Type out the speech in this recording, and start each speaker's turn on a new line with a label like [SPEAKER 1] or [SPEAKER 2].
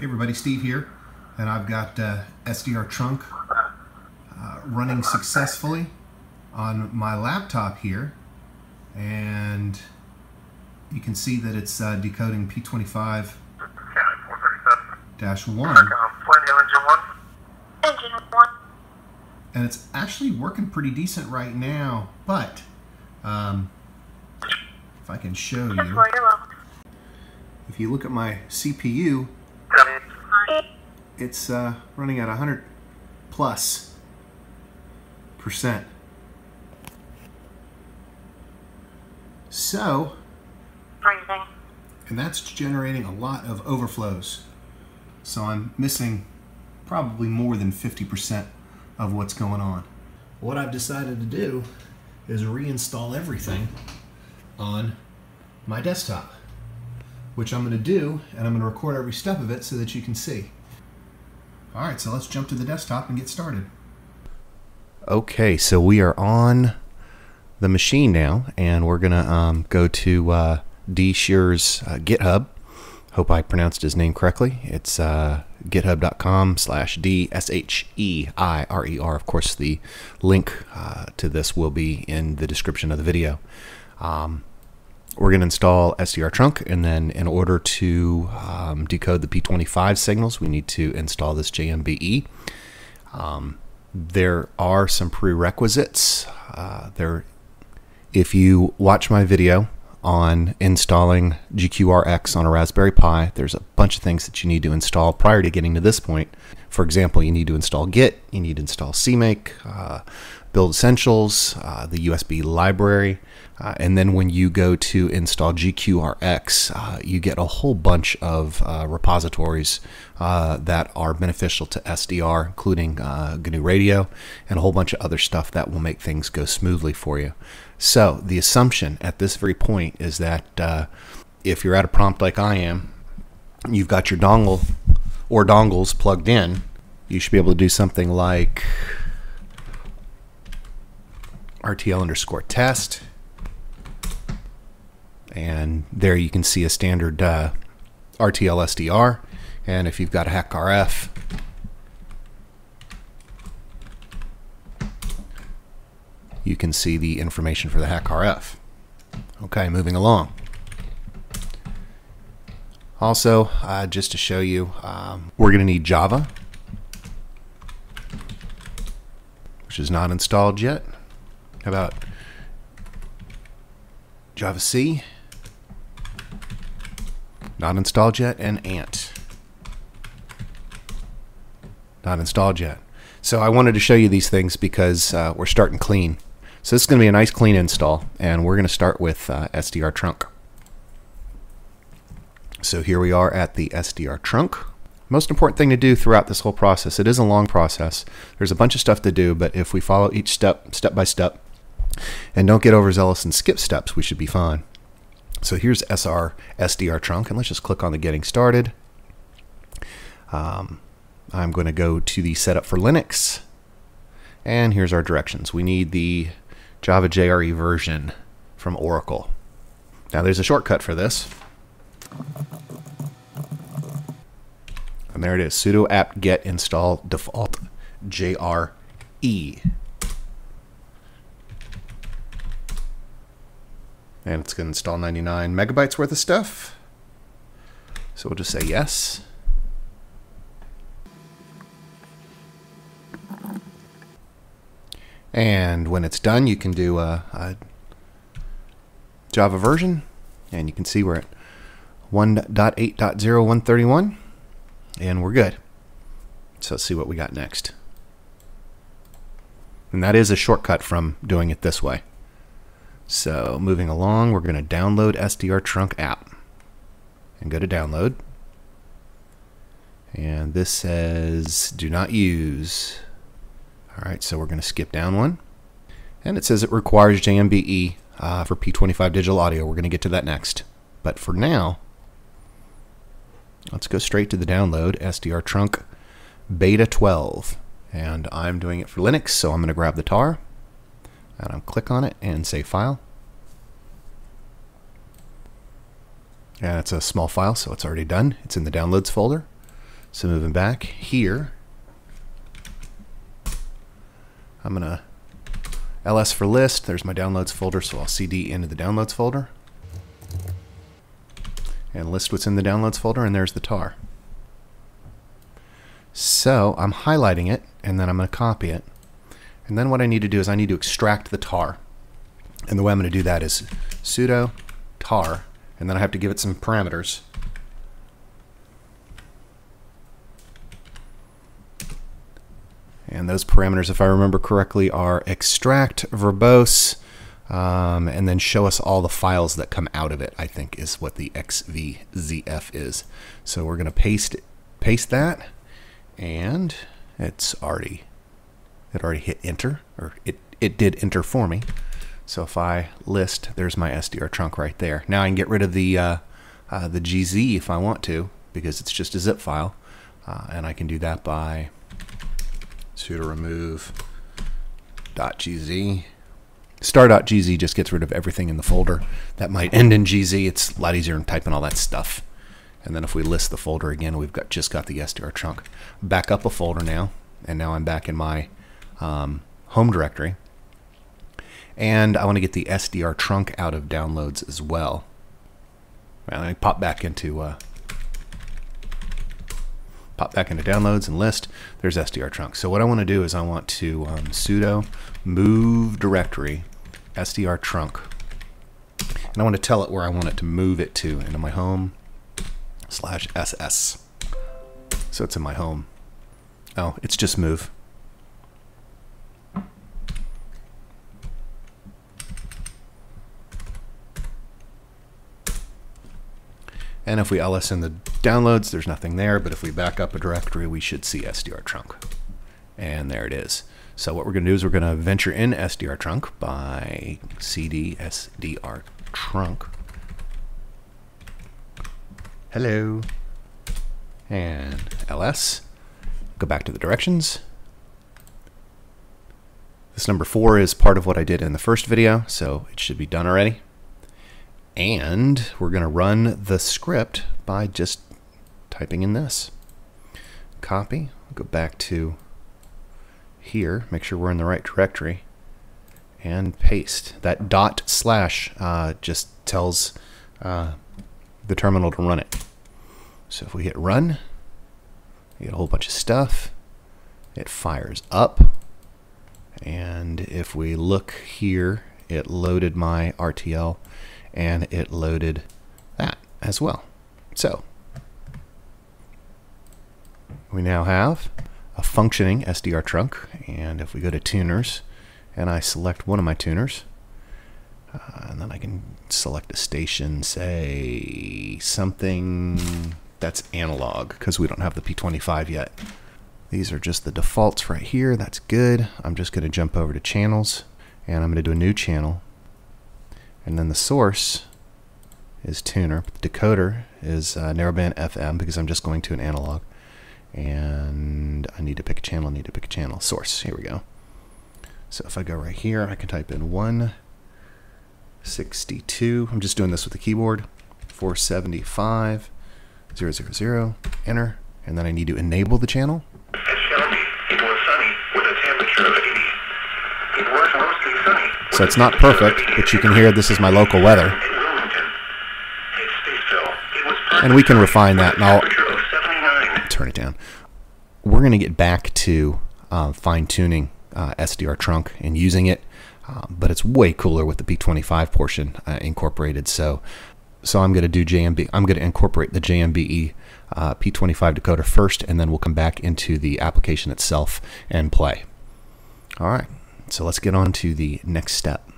[SPEAKER 1] Hey everybody, Steve here, and I've got uh, SDR Trunk uh, running successfully on my laptop here, and you can see that it's uh, decoding P25 dash one. and it's actually working pretty decent right now. But um, if I can show you, if you look at my CPU, it's uh, running at 100 plus percent. So, and that's generating a lot of overflows. So I'm missing probably more than 50% of what's going on. What I've decided to do is reinstall everything on my desktop, which I'm going to do, and I'm going to record every step of it so that you can see. All right, so let's jump to the desktop and get started. Okay, so we are on the machine now, and we're gonna um, go to uh, D Shear's uh, GitHub. Hope I pronounced his name correctly. It's uh, github.com slash D S H E I R E R. Of course, the link uh, to this will be in the description of the video. Um, we're going to install SDR trunk, and then in order to um, decode the P25 signals, we need to install this JMBE. Um, there are some prerequisites. Uh, there, if you watch my video on installing GQRX on a Raspberry Pi, there's a bunch of things that you need to install prior to getting to this point. For example, you need to install Git, you need to install CMake, uh, Build Essentials, uh, the USB library, uh, and then when you go to install GQRX, uh, you get a whole bunch of uh, repositories uh, that are beneficial to SDR, including GNU Radio and a whole bunch of other stuff that will make things go smoothly for you. So the assumption at this very point is that if you're at a prompt like I am, you've got your dongle or dongles plugged in, you should be able to do something like RTL underscore test. And there you can see a standard uh, RTL SDR. And if you've got a HackRF, you can see the information for the HackRF. Okay, moving along. Also, uh, just to show you, um, we're going to need Java, which is not installed yet. How about Java C? Not installed yet, and Ant. Not installed yet. So I wanted to show you these things because uh, we're starting clean. So this is going to be a nice clean install, and we're going to start with uh, SDR trunk. So here we are at the SDR trunk. Most important thing to do throughout this whole process, it is a long process. There's a bunch of stuff to do, but if we follow each step, step by step, and don't get overzealous and skip steps, we should be fine. So here's SR SDR trunk, and let's just click on the getting started. Um, I'm going to go to the setup for Linux, and here's our directions. We need the Java JRE version from Oracle. Now there's a shortcut for this. And there it is, sudo apt get install default JRE. And it's going to install 99 megabytes worth of stuff. So we'll just say yes. And when it's done, you can do a, a Java version, and you can see we're at 1.8.0131, and we're good. So let's see what we got next. And that is a shortcut from doing it this way. So moving along, we're going to download SDR Trunk app and go to download. And this says do not use. All right, so we're going to skip down one. And it says it requires JMBE uh, for P25 digital audio. We're going to get to that next. But for now, let's go straight to the download SDR Trunk Beta 12. And I'm doing it for Linux, so I'm going to grab the tar and I'll click on it and say file. And it's a small file, so it's already done. It's in the downloads folder. So moving back here, I'm to ls for list. There's my downloads folder, so I'll cd into the downloads folder. And list what's in the downloads folder, and there's the tar. So I'm highlighting it, and then I'm going to copy it. And then what I need to do is I need to extract the tar. And the way I'm going to do that is sudo tar, and then I have to give it some parameters. And those parameters, if I remember correctly, are extract, verbose, um, and then show us all the files that come out of it, I think is what the xvzf is. So we're going to paste paste that, and it's already it already hit enter, or it, it did enter for me. So if I list, there's my SDR trunk right there. Now I can get rid of the uh, uh, the GZ if I want to, because it's just a zip file, uh, and I can do that by sudo remove .gz. Star.gz just gets rid of everything in the folder that might end in GZ. It's a lot easier than typing all that stuff. And then if we list the folder again, we've got just got the SDR trunk. Back up a folder now, and now I'm back in my um, home directory. And I want to get the SDR trunk out of downloads as well. Let me pop back into uh, pop back into downloads and list, there's SDR trunk. So what I want to do is I want to um, sudo move directory SDR trunk. And I want to tell it where I want it to move it to into my home slash SS. So it's in my home. Oh, it's just move. And if we ls in the downloads, there's nothing there, but if we back up a directory, we should see SDR trunk. And there it is. So what we're going to do is we're going to venture in SDR trunk by cd SDR trunk. Hello. And ls. Go back to the directions. This number four is part of what I did in the first video, so it should be done already. And we're going to run the script by just typing in this. Copy, go back to here, make sure we're in the right directory, and paste. That dot slash uh, just tells uh, the terminal to run it. So if we hit run, we get a whole bunch of stuff. It fires up. And if we look here, it loaded my RTL and it loaded that as well. So we now have a functioning SDR trunk and if we go to tuners and I select one of my tuners uh, and then I can select a station say something that's analog because we don't have the P25 yet. These are just the defaults right here. That's good. I'm just going to jump over to channels and I'm going to do a new channel and then the source is tuner. The decoder is uh, narrowband FM because I'm just going to an analog. And I need to pick a channel, I need to pick a channel. Source, here we go. So if I go right here, I can type in 162. I'm just doing this with the keyboard. 475 000, enter. And then I need to enable the channel. So it's not perfect, but you can hear this is my local weather. And we can refine that, and I'll turn it down. We're going to get back to uh, fine tuning uh, SDR trunk and using it, uh, but it's way cooler with the P25 portion uh, incorporated. So, so I'm going to do JMB. I'm going to incorporate the JMBE uh, P25 decoder first, and then we'll come back into the application itself and play. All right. So let's get on to the next step.